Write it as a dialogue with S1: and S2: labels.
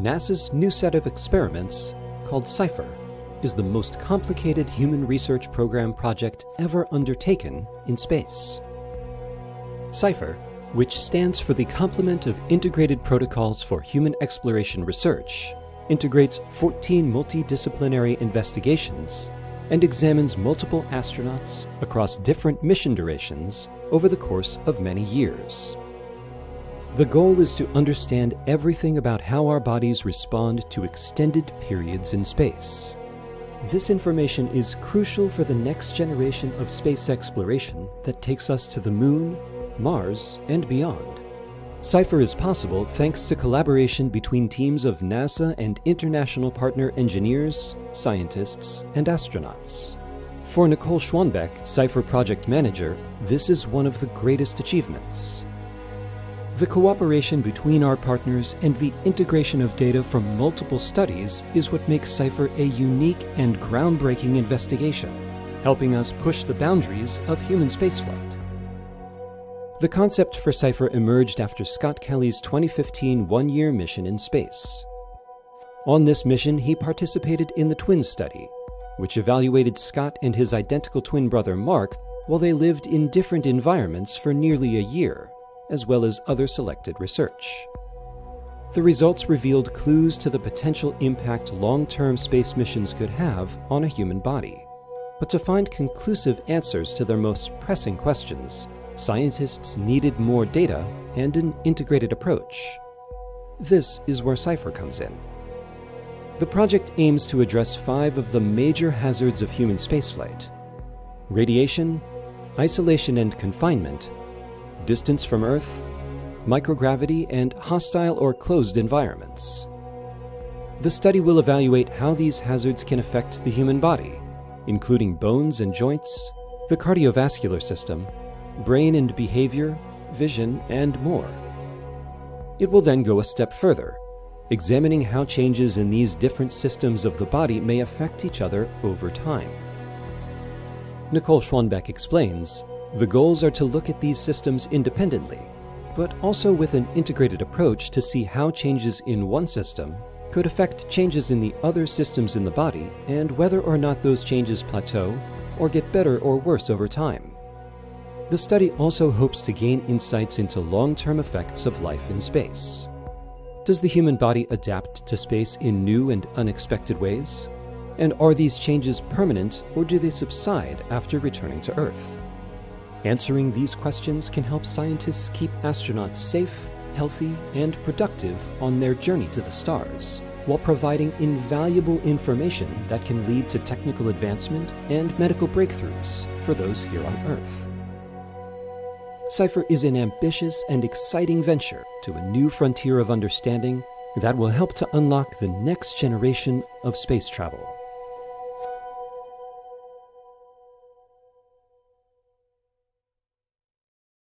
S1: NASA's new set of experiments, called CIPHER, is the most complicated human research program project ever undertaken in space. CIPHER, which stands for the Complement of Integrated Protocols for Human Exploration Research, integrates 14 multidisciplinary investigations and examines multiple astronauts across different mission durations over the course of many years. The goal is to understand everything about how our bodies respond to extended periods in space. This information is crucial for the next generation of space exploration that takes us to the Moon, Mars, and beyond. CIPHER is possible thanks to collaboration between teams of NASA and international partner engineers, scientists, and astronauts. For Nicole Schwanbeck, CIPHER project manager, this is one of the greatest achievements. The cooperation between our partners and the integration of data from multiple studies is what makes CIPHER a unique and groundbreaking investigation, helping us push the boundaries of human spaceflight. The concept for CIPHER emerged after Scott Kelly's 2015 one year mission in space. On this mission, he participated in the twin study, which evaluated Scott and his identical twin brother Mark while they lived in different environments for nearly a year, as well as other selected research. The results revealed clues to the potential impact long term space missions could have on a human body. But to find conclusive answers to their most pressing questions, scientists needed more data and an integrated approach. This is where CIPHER comes in. The project aims to address five of the major hazards of human spaceflight radiation, isolation and confinement, distance from Earth, microgravity, and hostile or closed environments. The study will evaluate how these hazards can affect the human body, including bones and joints, the cardiovascular system, brain and behavior, vision, and more. It will then go a step further, examining how changes in these different systems of the body may affect each other over time. Nicole Schwanbeck explains the goals are to look at these systems independently, but also with an integrated approach to see how changes in one system could affect changes in the other systems in the body and whether or not those changes plateau or get better or worse over time. The study also hopes to gain insights into long term effects of life in space. Does the human body adapt to space in new and unexpected ways? And are these changes permanent or do they subside after returning to Earth? Answering these questions can help scientists keep astronauts safe, healthy, and productive on their journey to the stars, while providing invaluable information that can lead to technical advancement and medical breakthroughs for those here on Earth. CIPHER is an ambitious and exciting venture to a new frontier of understanding that will help to unlock the next generation of space travel.